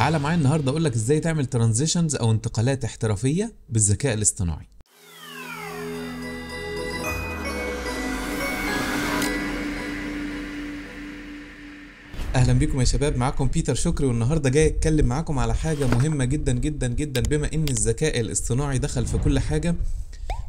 تعالى معايا النهارده أقول لك إزاي تعمل transitions أو انتقالات احترافية بالذكاء الاصطناعي. أهلا بيكم يا شباب معاكم بيتر شكري والنهارده جاي أتكلم معاكم على حاجة مهمة جدا جدا جدا بما إن الذكاء الاصطناعي دخل في كل حاجة.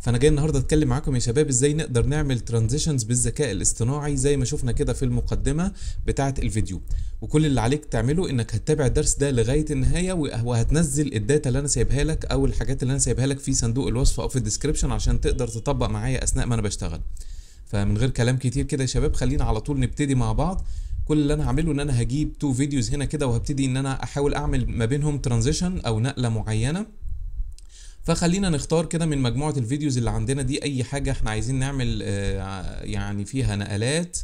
فأنا جاي النهارده أتكلم معاكم يا شباب إزاي نقدر نعمل transitions بالذكاء الاصطناعي زي ما شفنا كده في المقدمة بتاعة الفيديو. وكل اللي عليك تعمله إنك هتتابع الدرس ده لغاية النهاية وهتنزل ال data اللي أنا سايبها لك أو الحاجات اللي أنا سايبها لك في صندوق الوصف أو في ال description عشان تقدر تطبق معايا أثناء ما أنا بشتغل. فمن غير كلام كتير كده يا شباب خلينا على طول نبتدي مع بعض. كل اللي أنا هعمله إن أنا هجيب two videos هنا كده وهبتدي إن أنا أحاول أعمل ما بينهم transition أو نقلة معينة. فخلينا نختار كده من مجموعة الفيديوز اللي عندنا دي أي حاجة إحنا عايزين نعمل آه يعني فيها نقلات.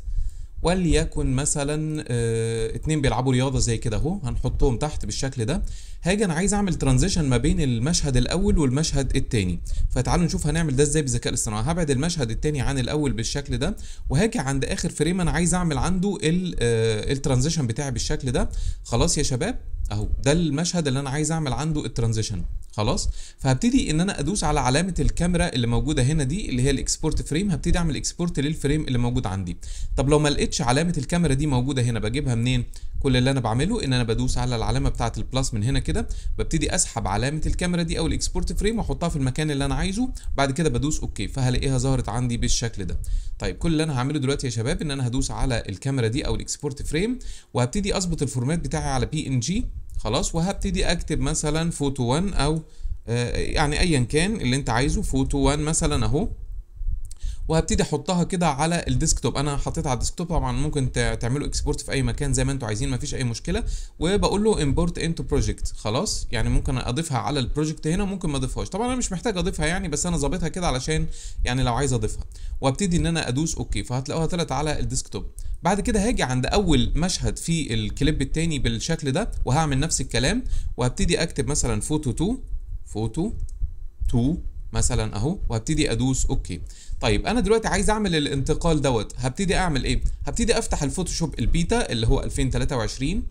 وليكن مثلا آه اتنين بيلعبوا رياضة زي كده أهو هنحطهم تحت بالشكل ده. هاجي أنا عايز أعمل transition ما بين المشهد الأول والمشهد الثاني فتعالوا نشوف هنعمل ده إزاي بالذكاء الاصطناعي. هبعد المشهد الثاني عن الأول بالشكل ده وهاجي عند آخر frame أنا عايز أعمل عنده ال transition بتاعي بالشكل ده. خلاص يا شباب. أهو ده المشهد اللي أنا عايز أعمل عنده ال transition خلاص؟ فهبتدي إن أنا أدوس على علامة الكاميرا اللي موجودة هنا دي اللي هي ال export frame هبتدي أعمل export لل frame اللي موجود عندي. طب لو ما لقيتش علامة الكاميرا دي موجودة هنا بجيبها منين؟ كل اللي أنا بعمله إن أنا بدوس على العلامة بتاعة ال plus من هنا كده ببتدي أسحب علامة الكاميرا دي أو ال export frame وأحطها في المكان اللي أنا عايزه بعد كده بدوس okay فهلاقيها ظهرت عندي بالشكل ده. طيب كل اللي أنا هعمله دلوقتي يا شباب إن أنا هدوس على الكاميرا دي أو ال export frame وهبتدي أظبط ال format بتاعي على PNG خلاص وهبتدي أكتب مثلا فوتو 1 أو آه يعني ايا كان اللي أنت عايزه فوتو 1 مثلا أهو. وهبتدي احطها كده على ال desktop. أنا حطيتها على ال desktop طبعا ممكن تعملوا export في أي مكان زي ما أنتوا عايزين مفيش أي مشكلة. وبقول له import into project خلاص يعني ممكن أضيفها على ال project هنا ممكن ما أضيفهاش. طبعا أنا مش محتاج أضيفها يعني بس أنا ظابطها كده علشان يعني لو عايز أضيفها. وابتدي إن أنا أدوس okay فهتلاقوها طلعت على ال desktop. بعد كده هاجي عند أول مشهد في الكليب التاني بالشكل ده وهعمل نفس الكلام. وهبتدي أكتب مثلا فوتو 2 فوتو 2 مثلا أهو وهبتدي أدوس okay. طيب أنا دلوقتي عايز أعمل الانتقال دوت. هبتدي أعمل إيه؟ هبتدي أفتح الفوتوشوب البيتا اللي هو 2023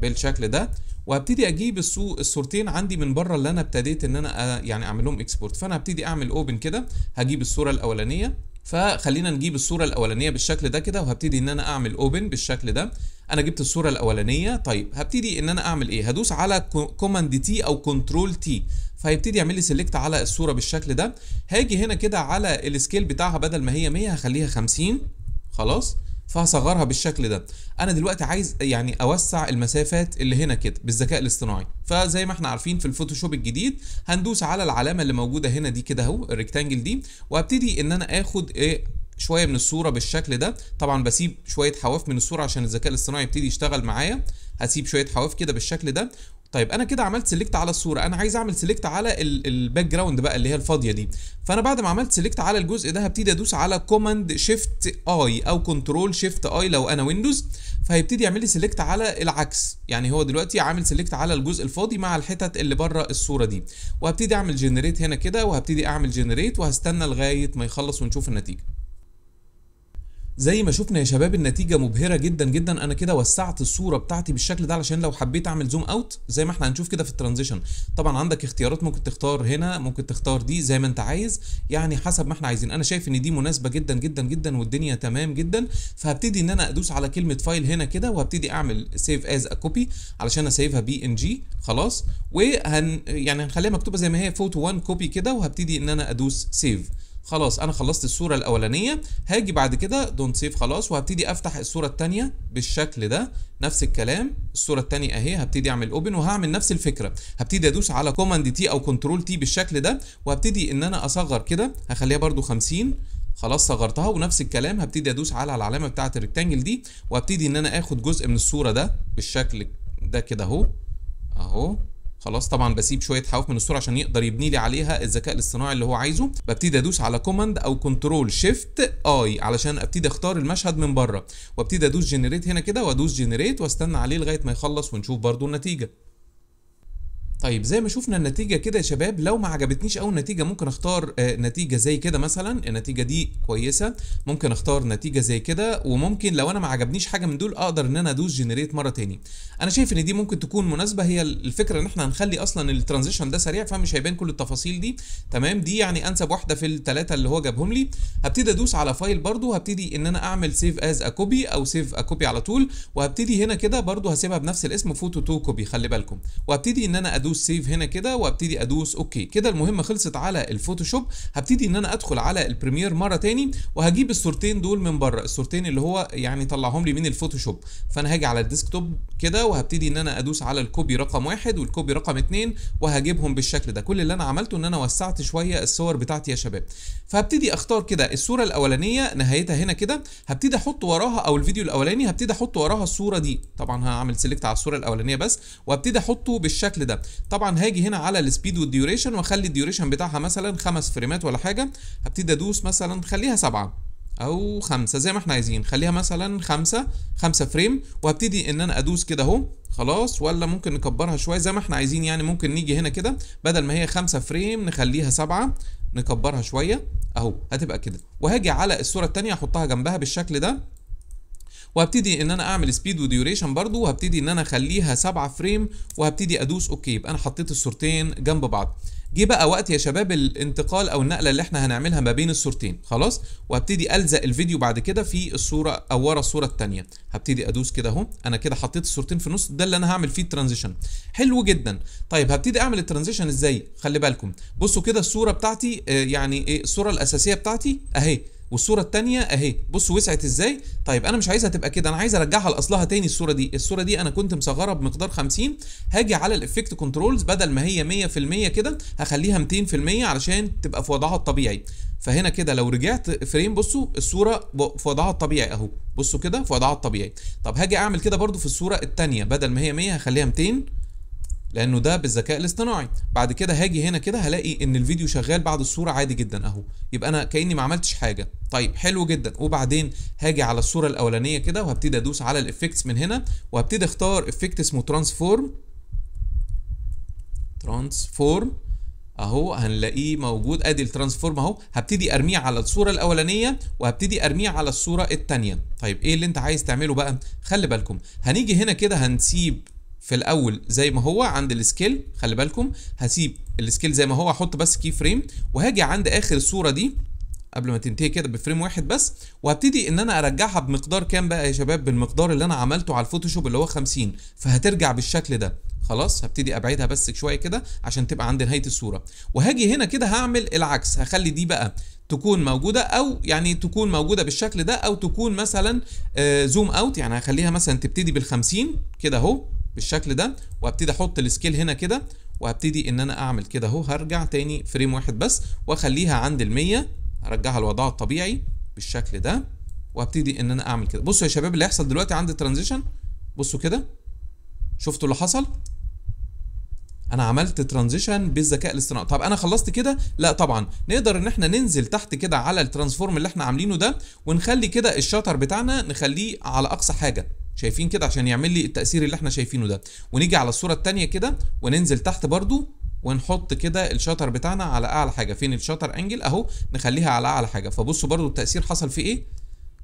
بالشكل ده وهبتدي أجيب الصو الصورتين عندي من بره اللي أنا ابتديت إن أنا يعني اعمل لهم export فأنا هبتدي أعمل open كده هجيب الصورة الأولانية. فخلينا نجيب الصورة الأولانية بالشكل ده كده وهبتدي إن أنا أعمل open بالشكل ده. أنا جبت الصورة الأولانية. طيب هبتدي إن أنا أعمل إيه؟ هدوس على command T أو control T فهيبتدي يعمل لي select على الصورة بالشكل ده. هاجي هنا كده على ال scale بتاعها بدل ما هي 100 هخليها 50 خلاص؟ فهصغرها بالشكل ده. أنا دلوقتي عايز يعني أوسع المسافات اللي هنا كده بالذكاء الاصطناعي. فزي ما إحنا عارفين في الفوتوشوب الجديد هندوس على العلامة اللي موجودة هنا دي كده أهو ال rectangle دي. وابتدي إن أنا آخد إيه؟ شوية من الصورة بالشكل ده. طبعا بسيب شوية حواف من الصورة عشان الذكاء الاصطناعي يبتدي يشتغل معايا. هسيب شوية حواف كده بالشكل ده. طيب أنا كده عملت select على الصورة. أنا عايز أعمل select على ال background بقى اللي هي الفاضية دي. فأنا بعد ما عملت select على الجزء ده هبتدي أدوس على command shift I أو control shift I لو أنا Windows فهيبتدي يعمل لي select على العكس. يعني هو دلوقتي عامل select على الجزء الفاضي مع الحتت اللي بره الصورة دي. وهبتدي أعمل generate هنا كده وهبتدي أعمل generate وهستنى لغاية ما يخلص ونشوف النتيجة. زي ما شفنا يا شباب النتيجة مبهرة جدا جدا. أنا كده وسعت الصورة بتاعتي بالشكل ده علشان لو حبيت أعمل zoom out زي ما إحنا هنشوف كده في ال transition. طبعا عندك اختيارات ممكن تختار هنا ممكن تختار دي زي ما أنت عايز يعني حسب ما إحنا عايزين. أنا شايف إن دي مناسبة جدا جدا جدا والدنيا تمام جدا. فهبتدي إن أنا أدوس على كلمة file هنا كده وهبتدي أعمل save as a copy علشان أسيفها PNG خلاص. وهن يعني هنخليها مكتوبة زي ما هي فوتو 1 copy كده وهبتدي إن أنا أدوس save خلاص أنا خلصت الصورة الأولانية. هاجي بعد كده don't save خلاص. وهبتدي أفتح الصورة الثانية بالشكل ده نفس الكلام. الصورة الثانية أهي هبتدي أعمل open وهعمل نفس الفكرة. هبتدي أدوس على command T أو control T بالشكل ده وهبتدي إن أنا أصغر كده. هخليها برده 50 خلاص صغرتها ونفس الكلام. هبتدي أدوس على العلامة بتاعة ال rectangle دي وهبتدي إن أنا آخد جزء من الصورة ده بالشكل ده كده أهو. أهو. خلاص طبعا بسيب شوية حواف من الصورة عشان يقدر يبني لي عليها الذكاء الاصطناعي اللي هو عايزه. ببتدي أدوس على command أو control shift I علشان أبتدي أختار المشهد من بره. وأبتدي أدوس generate هنا كده وأدوس generate وأستنى عليه لغاية ما يخلص ونشوف برضو النتيجة. طيب زي ما شفنا النتيجة كده يا شباب لو ما عجبتنيش أول نتيجة ممكن أختار آه، نتيجة زي كده مثلا. النتيجة دي كويسة ممكن أختار نتيجة زي كده. وممكن لو أنا ما عجبنيش حاجة من دول أقدر إن أنا أدوس generate مرة تاني. أنا شايف إن دي ممكن تكون مناسبة. هي الفكرة إن إحنا هنخلي أصلا ال transition ده سريع فمش هيبان كل التفاصيل دي. تمام؟ دي يعني أنسب واحدة في الثلاثة اللي هو جابهم لي. هبتدي أدوس على file برضو. هبتدي إن أنا أعمل save as a copy أو save a copy على طول. وهبتدي هنا كده برضو هسيبها بنفس الاسم فوتو 2 copy خلي بالكم. وهبتدي إن أنا أدوس save هنا كده وابتدي ادوس okay. كده المهمة خلصت على ال Photoshop. هبتدي ان أنا ادخل على ال Premiere مرة تاني وهجيب الصورتين دول من بره الصورتين اللي هو يعني طلعهم لي من ال Photoshop. فانا هاجي على ال desktop كده وهبتدي ان أنا ادوس على ال copy رقم واحد وال copy رقم اتنين وهجيبهم بالشكل ده. كل اللي أنا عملته ان أنا وسعت شوية الصور بتاعتي يا شباب. فهبتدي اختار كده الصورة الأولانية نهايتها هنا كده. هبتدي أحط وراها أو الفيديو الأولاني هبتدي أحط وراها الصورة دي. طبعا هعمل select على الصورة الأولانية بس. وابتدي احطه بالشكل ده. طبعا هاجي هنا على ال speed وال duration وأخلي ال duration بتاعها مثلا خمس فريمات ولا حاجة هبتدي أدوس مثلا خليها سبعة أو خمسة زي ما إحنا عايزين خليها مثلا خمسة خمسة frame وهبتدي إن أنا أدوس كده أهو خلاص ولا ممكن نكبرها شوية زي ما إحنا عايزين يعني ممكن نيجي هنا كده بدل ما هي خمسة frame نخليها سبعة نكبرها شوية أهو هتبقى كده. وهاجي على الصورة التانية احطها جنبها بالشكل ده وهبتدي إن أنا أعمل speed و duration برضو وهبتدي إن أنا أخليها 7 frame وهبتدي أدوس okay يبقى أنا حطيت الصورتين جنب بعض. جه بقى وقت يا شباب الانتقال أو النقلة اللي إحنا هنعملها ما بين الصورتين خلاص؟ وهبتدي ألزق الفيديو بعد كده في الصورة أو ورا الصورة الثانية هبتدي أدوس كده أهو أنا كده حطيت الصورتين في النص ده اللي أنا هعمل فيه ال transition حلو جدا. طيب هبتدي أعمل ال transition إزاي؟ خلي بالكم. بصوا كده الصورة بتاعتي آه، يعني إيه الصورة الأساسية بتاعتي أهي. والصورة الثانية أهي. بصوا وسعت إزاي؟ طيب أنا مش عايزها تبقى كده أنا عايز أرجعها لأصلها تاني الصورة دي. الصورة دي أنا كنت مصغرها بمقدار 50 هاجي على ال effect controls بدل ما هي 100% كده هخليها 200% علشان تبقى في وضعها الطبيعي. فهنا كده لو رجعت frame بصوا الصورة في وضعها الطبيعي أهو. بصوا كده في وضعها الطبيعي. طب هاجي أعمل كده برضو في الصورة الثانية بدل ما هي 100 هخليها 200 لأنه ده بالذكاء الاصطناعي. بعد كده هاجي هنا كده هلاقي إن الفيديو شغال بعد الصورة عادي جدا أهو. يبقى أنا كأني ما عملتش حاجة. طيب حلو جدا. وبعدين هاجي على الصورة الأولانية كده وهبتدي أدوس على ال effects من هنا وهبتدي أختار effect اسمه transform. transform. أهو هنلاقيه موجود. أدي ال transform أهو. هبتدي أرميه على الصورة الأولانية وهبتدي أرميه على الصورة الثانية طيب إيه اللي أنت عايز تعمله بقى؟ خلي بالكم. هنيجي هنا كده هنسيب في الأول زي ما هو عند ال scale خلي بالكم هسيب ال scale زي ما هو أحط بس key frame وهاجي عند آخر الصورة دي قبل ما تنتهي كده ب frame واحد بس وهبتدي إن أنا أرجعها بمقدار كام بقى يا شباب؟ بالمقدار اللي أنا عملته على ال Photoshop اللي هو 50 فهترجع بالشكل ده. خلاص هبتدي أبعدها بس شوية كده عشان تبقى عند نهاية الصورة. وهاجي هنا كده هعمل العكس. هخلي دي بقى تكون موجودة أو يعني تكون موجودة بالشكل ده أو تكون مثلا آه zoom out يعني هخليها مثلا تبتدي بال50 كده أهو. بالشكل ده وهبتدي أحط ال scale هنا كده وهبتدي إن أنا أعمل كده أهو هرجع تاني frame واحد بس وأخليها عند ال100 هرجعها لوضعها الطبيعي بالشكل ده وهبتدي إن أنا أعمل كده. بصوا يا شباب اللي هيحصل دلوقتي عند ال transition بصوا كده شفتوا اللي حصل؟ أنا عملت transition بالذكاء الاصطناعي. طب أنا خلصت كده؟ لا طبعا. نقدر إن إحنا ننزل تحت كده على ال transform اللي إحنا عاملينه ده ونخلي كده ال shutter بتاعنا نخليه على أقصى حاجة. شايفين كده عشان يعمل لي التأثير اللي إحنا شايفينه ده. ونيجي على الصورة الثانية كده وننزل تحت برضو ونحط كده ال shutter بتاعنا على أعلى حاجة. فين ال shutter angle أهو نخليها على أعلى حاجة. فبصوا برضو التأثير حصل في إيه؟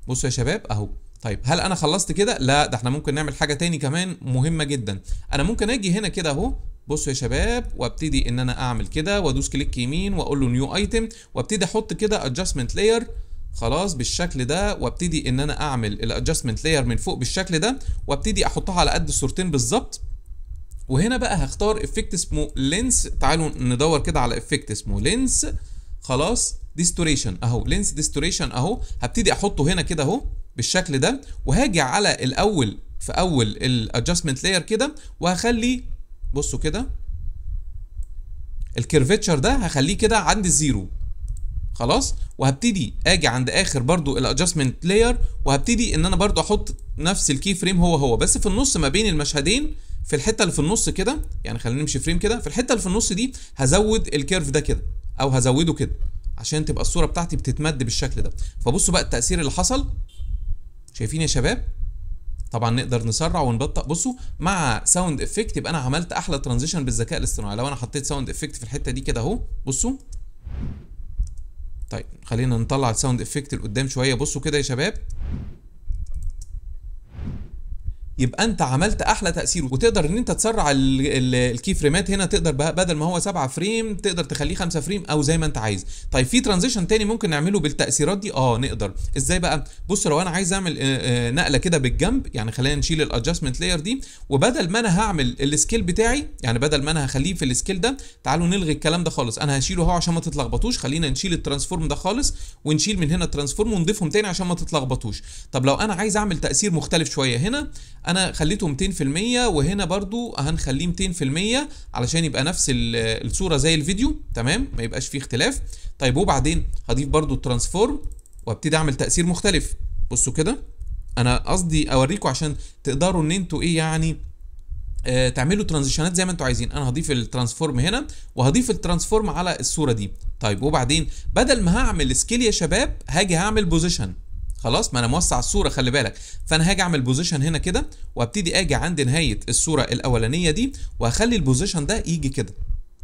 بصوا يا شباب أهو. طيب هل أنا خلصت كده؟ لا ده إحنا ممكن نعمل حاجة تاني كمان مهمة جدا. أنا ممكن أجي هنا كده أهو. بصوا يا شباب وأبتدي إن أنا أعمل كده وأدوس click يمين وأقول له new item وأبتدي أحط كده adjustment layer خلاص بالشكل ده وابتدي إن أنا أعمل ال adjustment layer من فوق بالشكل ده وابتدي أحطها على قد الصورتين بالظبط. وهنا بقى هختار effect اسمه lens تعالوا ندور كده على effect اسمه lens خلاص distortion أهو lens distortion أهو. هبتدي أحطه هنا كده أهو بالشكل ده وهاجي على الأول في أول ال adjustment layer كده وهخلي بصوا كده ال curvature ده هخليه كده عند ال zero خلاص وهبتدي آجي عند آخر برضو ال adjustment layer وهبتدي إن أنا برضو أحط نفس ال key frame هو هو. بس في النص ما بين المشهدين في الحتة اللي في النص كده يعني خلينا نمشي frame كده في الحتة اللي في النص دي هزود ال curve ده كده أو هزوده كده عشان تبقى الصورة بتاعتي بتتمد بالشكل ده. فبصوا بقى التأثير اللي حصل. شايفين يا شباب؟ طبعا نقدر نسرع ونبطئ بصوا مع sound effect يبقى أنا عملت أحلى transition بالذكاء الاصطناعي. لو أنا حطيت sound effect في الحتة دي كده أهو بصوا طيب خلينا نطلع ال sound effect لقدام شوية. بصوا كده يا شباب. يبقى انت عملت أحلى تأثير وتقدر ان انت تسرع ال- ال- ال key فريمات هنا تقدر بدل ما هو 7 frame تقدر تخليه 5 frame أو زي ما انت عايز. طيب في transition تاني ممكن نعمله بالتأثيرات دي؟ آه نقدر. إزاي بقى؟ بص لو أنا عايز أعمل نقلة كده بالجنب يعني خلينا نشيل ال adjustment layer دي وبدل ما أنا هعمل ال scale بتاعي يعني بدل ما أنا هخليه في ال scale ده تعالوا نلغي الكلام ده خالص. أنا هشيله أهو عشان ما تتلخبطوش. خلينا نشيل ال transform ده خالص ونشيل من هنا ال transform ونضيفهم تاني عشان ما تتلخبطوش. طب لو أنا عايز أعمل تأثير مختلف شوية هنا أنا خليته 200% وهنا برضو هنخليه 200% علشان يبقى نفس ال- الصورة زي الفيديو تمام؟ ما يبقاش فيه اختلاف. طيب وبعدين هضيف برضو ال transform وأبتدي أعمل تأثير مختلف. بصوا كده أنا قصدي أوريكم عشان تقدروا إن أنتوا إيه يعني آه، تعملوا ترانزيشنات زي ما أنتوا عايزين. أنا هضيف ال transform هنا وهضيف ال transform على الصورة دي. طيب وبعدين بدل ما هعمل scale يا شباب هاجي هعمل position خلاص ما أنا موسع الصورة خلي بالك. فأنا هاجي أعمل position هنا كده وأبتدي آجي عند نهاية الصورة الأولانية دي وهخلي ال position ده يجي كده.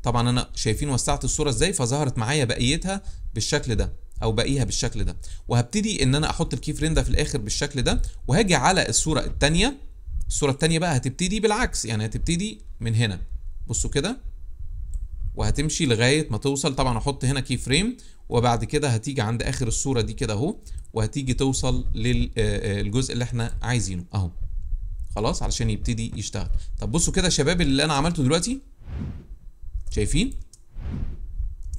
طبعا أنا شايفين وسعت الصورة إزاي فظهرت معايا بقيتها بالشكل ده أو باقيها بالشكل ده. وهبتدي إن أنا أحط ال key frame ده في الآخر بالشكل ده وهاجي على الصورة الثانية الصورة الثانية بقى هتبتدي بالعكس يعني هتبتدي من هنا. بصوا كده. وهتمشي لغاية ما توصل طبعا أحط هنا key frame وبعد كده هتيجي عند آخر الصورة دي كده أهو وهتيجي توصل للجزء اللي إحنا عايزينه أهو. خلاص؟ علشان يبتدي يشتغل. طب بصوا كده يا شباب اللي أنا عملته دلوقتي شايفين؟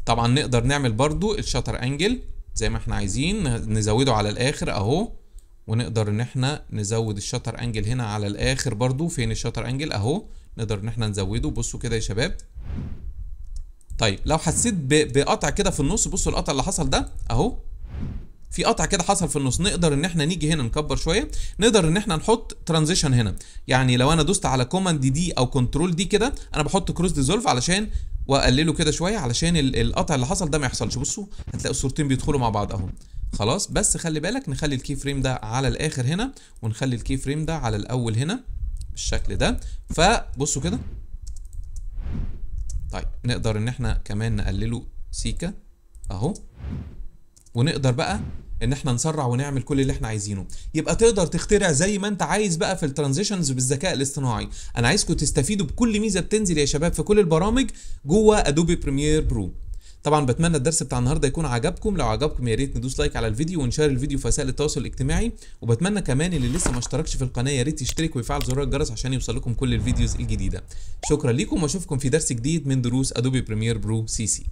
طبعا نقدر نعمل برضو الشاتر أنجل زي ما إحنا عايزين نزوده على الآخر أهو ونقدر إن إحنا نزود الشاتر أنجل هنا على الآخر برضو. فين الشاتر أنجل؟ أهو نقدر إن إحنا نزوده. بصوا كده يا شباب. طيب لو حسيت بقطع كده في النص بصوا القطع اللي حصل ده أهو. في قطع كده حصل في النص نقدر إن إحنا نيجي هنا نكبر شوية نقدر إن إحنا نحط ترانزيشن هنا. يعني لو أنا دوست على command D أو control D كده أنا بحط cross dissolve علشان وأقلله كده شوية علشان ال- القطع اللي حصل ده ما يحصلش. بصوا هتلاقوا الصورتين بيدخلوا مع بعض أهو. خلاص بس خلي بالك نخلي ال key frame ده على الآخر هنا ونخلي ال key frame ده على الأول هنا بالشكل ده. فبصوا كده. طيب نقدر إن إحنا كمان نقلله سيكة أهو. ونقدر بقى إن إحنا نسرع ونعمل كل اللي إحنا عايزينه. يبقى تقدر تخترع زي ما أنت عايز بقى في ال transitions بالذكاء الاصطناعي. أنا عايزكم تستفيدوا بكل ميزة بتنزل يا شباب في كل البرامج جوه Adobe Premiere Pro طبعا بتمنى الدرس بتاع النهارده يكون عجبكم. لو عجبكم يا ريت ندوس like على الفيديو ونشير الفيديو في وسائل التواصل الاجتماعي. وبتمنى كمان اللي لسه ما اشتركش في القناة يا ريت يشترك ويفعل زرار الجرس عشان يوصلكم كل ال videos الجديدة. شكرا لكم وأشوفكم في درس جديد من دروس Adobe Premiere Pro CC